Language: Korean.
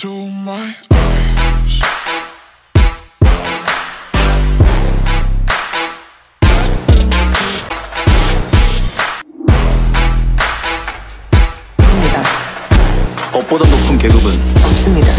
to my eyes. 입니다. 법보다 높은 계급은 없습니다.